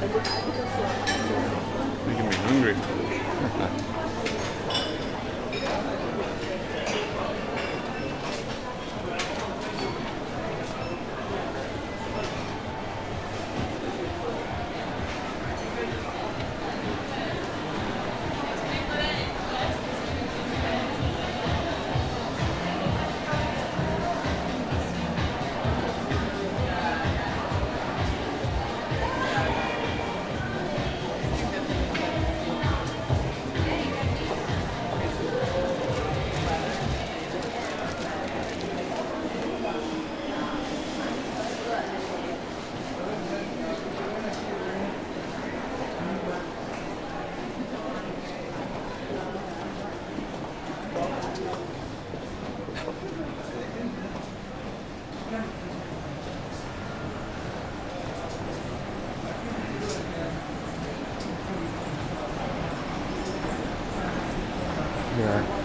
Making me hungry. here.